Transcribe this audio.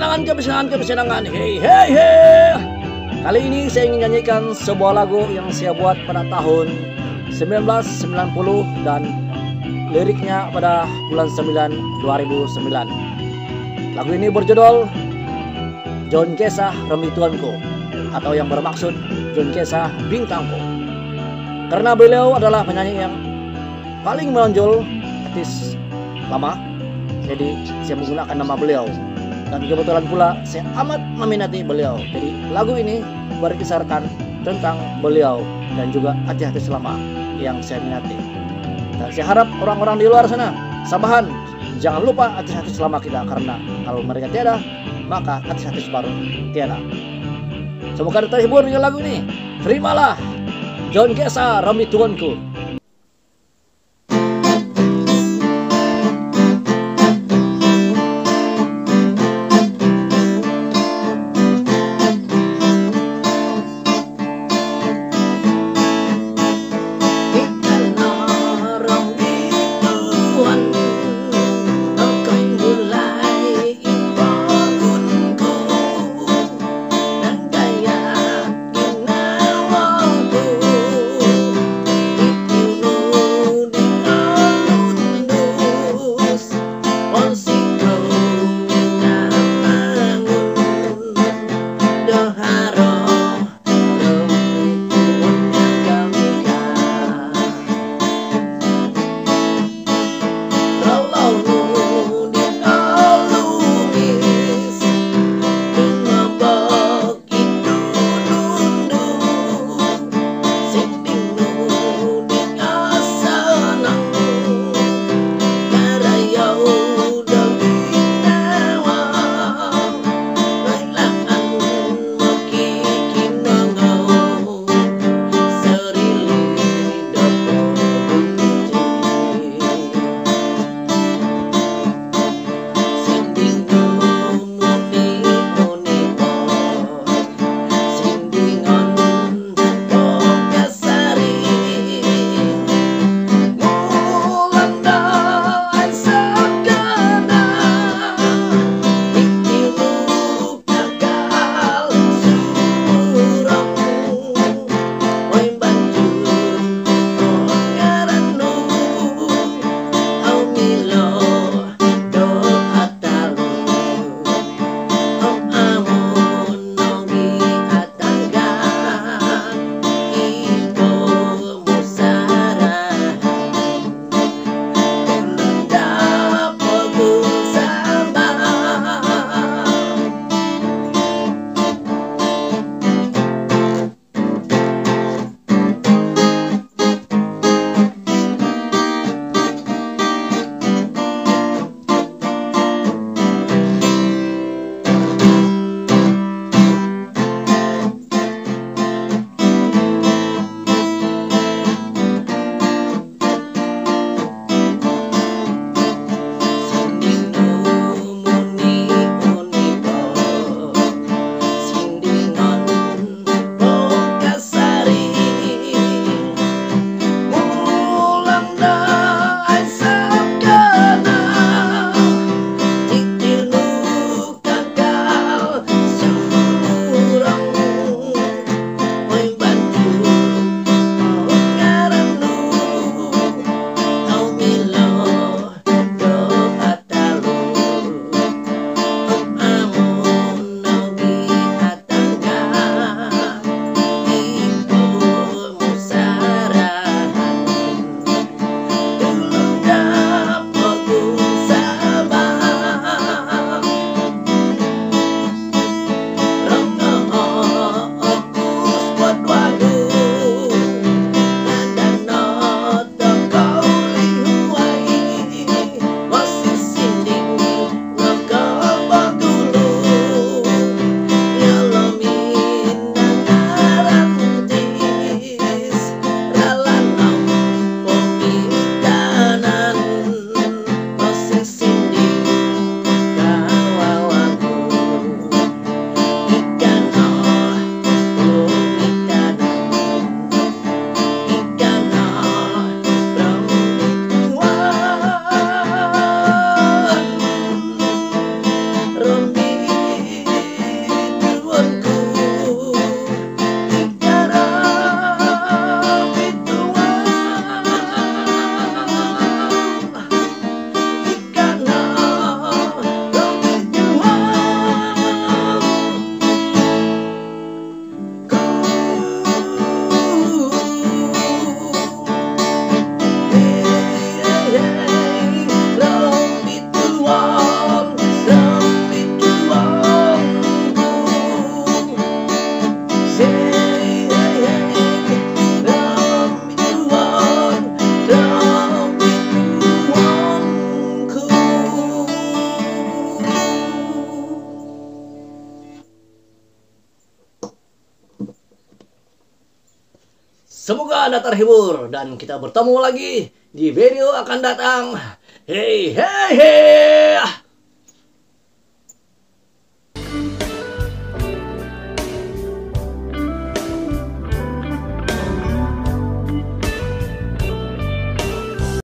kesenangan kesenangan kesenangan hei hei hei. Kali ini saya ingin nyanyikan sebuah lagu yang saya buat pada tahun 1990 dan liriknya pada bulan 9 2009 Lagu ini berjudul John Kesah Remituanku atau yang bermaksud John Kesah Bintangku. Karena beliau adalah penyanyi yang paling menonjol artis lama jadi saya menggunakan nama beliau dan kebetulan pula saya amat meminati beliau. Jadi lagu ini berkisarkan tentang beliau dan juga hati-hati selama yang saya minati. Dan saya harap orang-orang di luar sana sabahan jangan lupa hati-hati selama kita. Karena kalau mereka tiada maka hati-hati baru tiada. Semoga terhibur dengan lagu ini. Terimalah John Kesa Rami Tuanku Semoga Anda terhibur dan kita bertemu lagi di video akan datang. Hei hei hei.